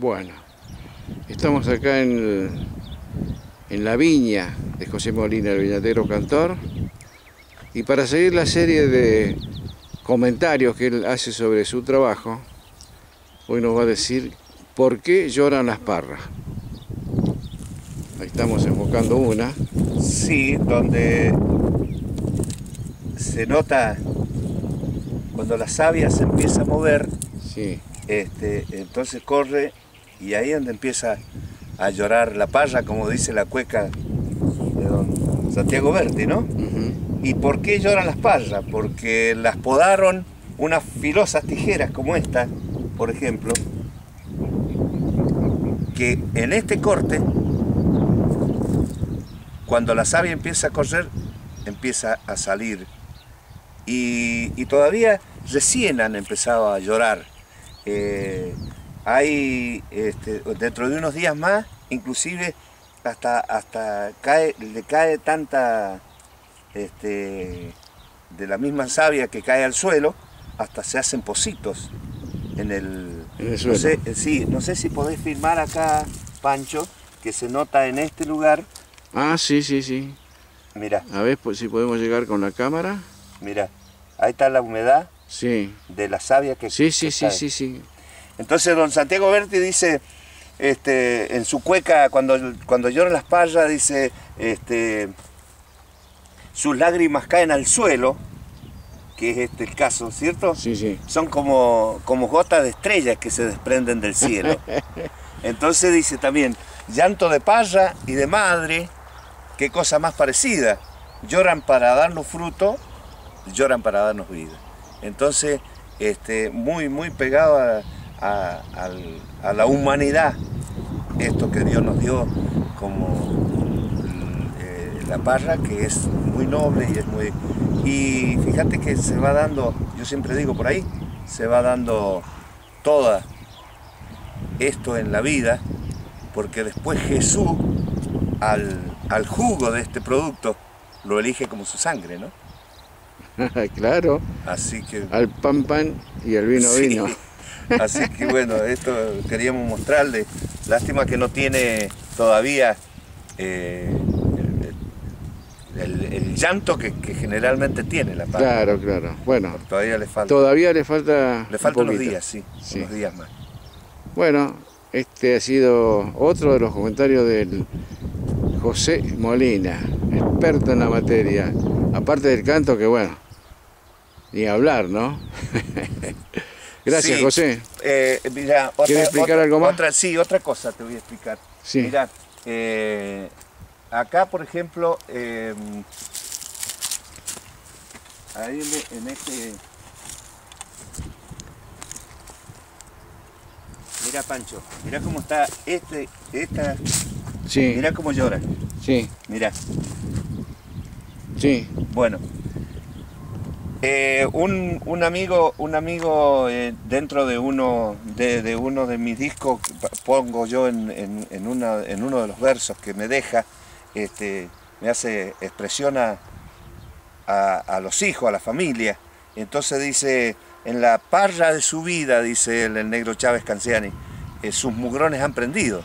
Bueno, estamos acá en, en la viña de José Molina, el viñatero cantor, y para seguir la serie de comentarios que él hace sobre su trabajo, hoy nos va a decir por qué lloran las parras. Ahí estamos enfocando una. Sí, donde se nota cuando la savia se empieza a mover, Sí, este, entonces corre y ahí es donde empieza a llorar la parra, como dice la cueca de don Santiago Berti, ¿no? ¿Y por qué lloran las parras? Porque las podaron unas filosas tijeras como esta, por ejemplo, que en este corte, cuando la savia empieza a correr, empieza a salir. Y, y todavía recién han empezado a llorar. Eh, hay, este, dentro de unos días más, inclusive hasta, hasta cae, le cae tanta este, de la misma savia que cae al suelo, hasta se hacen pocitos en el, En el no suelo. sé, eh, sí, no sé si podés filmar acá, Pancho, que se nota en este lugar. Ah, sí, sí, sí. Mira, A ver pues, si podemos llegar con la cámara. mira, ahí está la humedad Sí, de la savia que sí, que sí, sí, cae. sí, sí. Entonces don Santiago Berti dice, este, en su cueca, cuando, cuando lloran las parras, dice, este, sus lágrimas caen al suelo, que es este el caso, ¿cierto? Sí, sí. Son como, como gotas de estrellas que se desprenden del cielo. Entonces dice también, llanto de parra y de madre, qué cosa más parecida. Lloran para darnos fruto, lloran para darnos vida. Entonces, este, muy, muy pegado a, a- la humanidad, esto que Dios nos dio como eh, la parra, que es muy noble y es muy... Y fíjate que se va dando, yo siempre digo por ahí, se va dando toda esto en la vida, porque después Jesús al, al jugo de este producto lo elige como su sangre, ¿no? claro, Así que... al pan pan y al vino Sí. vino. Así que bueno, esto queríamos mostrarle. Lástima que no tiene todavía eh, el, el- el llanto que, que generalmente tiene la parra. Claro, claro. Bueno, Todavía le falta. todavía le falta. le faltan unos días, sí, Sí. unos días más. Bueno, este ha sido otro de los comentarios del José Molina, experto en la materia. Aparte del canto, que bueno, ni hablar, ¿no? Gracias, Sí. José. Eh, mira, otra, ¿Quieres explicar otra- algo más? otra- sí, otra cosa te voy a explicar. Sí. Mira, eh, acá por ejemplo, eh, ahí en- en este... Mira Pancho, mira cómo está este, esta, Sí, mira cómo llora, sí, mira. sí. Bueno, eh, un, un amigo, un amigo eh, dentro de uno de, uno de mis discos pongo yo en, en- en uno de los versos que me deja, este, me hace expresión a, los hijos, a la familia. Entonces dice, en la parra de su vida, dice el negro Chávez Canciani, eh, sus mugrones han prendido.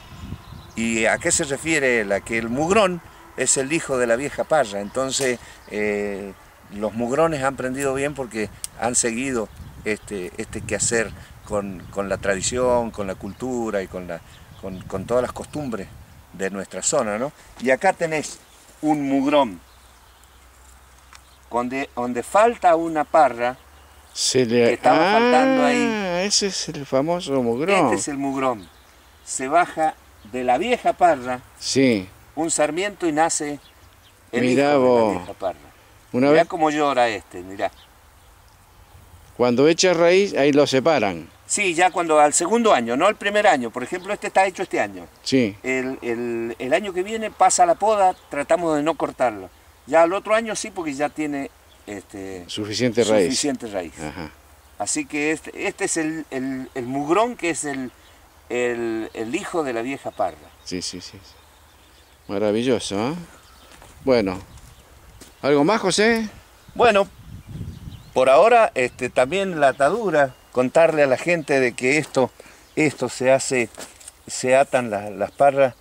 ¿Y a qué se refiere él? Que el mugrón es el hijo de la vieja parra. Entonces, los mugrones han prendido bien porque han seguido este, este quehacer con, con la tradición, con la cultura y con, la, con, con todas las costumbres de nuestra zona. ¿no? Y acá tenés un mugrón, donde, donde falta una parra, Se le Que estaba faltando ahí. Ah, ese es el famoso mugrón. este es el mugrón. Se baja de la vieja parra Sí, un sarmiento y nace el Mirá hijo de la vieja parra. Una mirá vez cómo llora este, mirá. cuando echa raíz, ahí lo separan. Sí, ya cuando al segundo año, no el primer año. Por ejemplo, este está hecho este año. Sí, El, el- el año que viene pasa la poda, tratamos de no cortarlo. Ya al otro año sí, porque ya tiene este, suficiente raíz. suficiente raíz. Ajá. Así que este, este es el, el- el mugrón que es el, el- hijo de la vieja parra. Sí, sí, sí. Maravilloso, ¿eh? Bueno, ¿algo más, José? Bueno, por ahora este, también la atadura, contarle a la gente de que esto, esto se hace se atan las parras.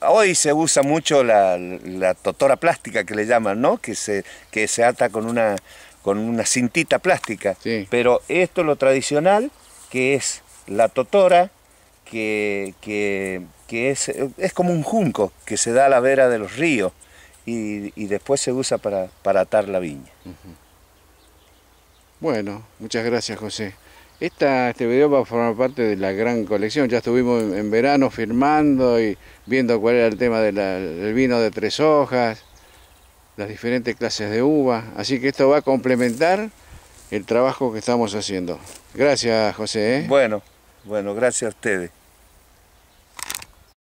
Hoy se usa mucho la, totora plástica que le llaman, ¿no? Que se, que se ata con una, con una cintita plástica. Pero esto es lo tradicional, que es la totora, que, es, es, como un junco que se da a la vera de los ríos y, después se usa para, atar la viña. Bueno, muchas gracias José. Esta, este video va a formar parte de la gran colección. Ya estuvimos en, verano firmando y viendo cuál era el tema del vino de tres hojas, las diferentes clases de uva. Así que esto va a complementar el trabajo que estamos haciendo. Gracias, José. ¿eh? Bueno, bueno, gracias a ustedes.